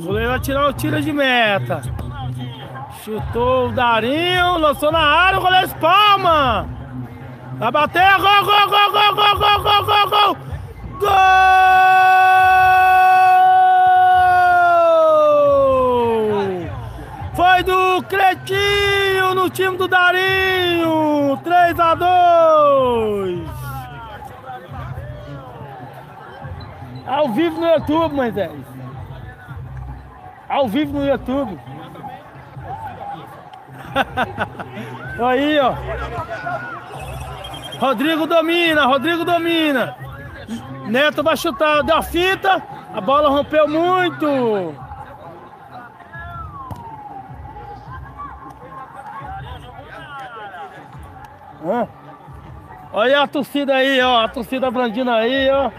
O goleiro vai tirar o tiro de meta. Chutou o Darinho, lançou na área, o goleiro espalma. Vai bater, gol, gol, gol, gol, gol, gol, gol, gol, gol. Gol! Foi do Cretinho no time do Darinho. 3 a 2. Ao vivo no YouTube, Moisés. Ao vivo no YouTube. Aí, ó. Rodrigo domina, Rodrigo domina. Neto vai chutar, deu a fita, a bola rompeu muito. Hã? Olha a torcida aí, ó, a torcida Brandina aí, ó.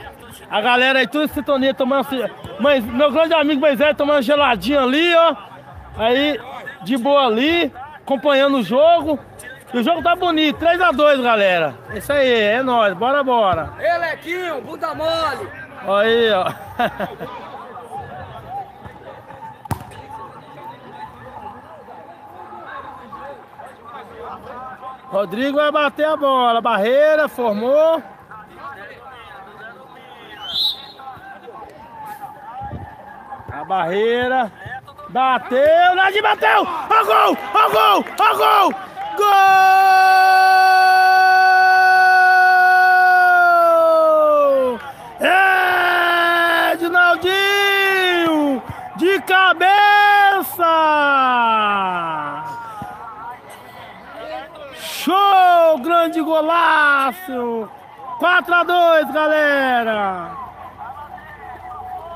A galera aí, tudo em sintonia, tomando. Mas, meu grande amigo Moisés tomando geladinho ali, ó. Aí, de boa ali, acompanhando o jogo. E o jogo tá bonito, 3x2, galera. Isso aí, é nóis, bora, bora. Elequinho, bunda mole. Aí, ó. Rodrigo vai bater a bola. Barreira, formou. A barreira. Bateu, Nadir bateu! Ó gol! Ó gol! Ó gol! Gol! É, Dinaldinho! De cabeça! Grande golaço! 4 a 2, galera!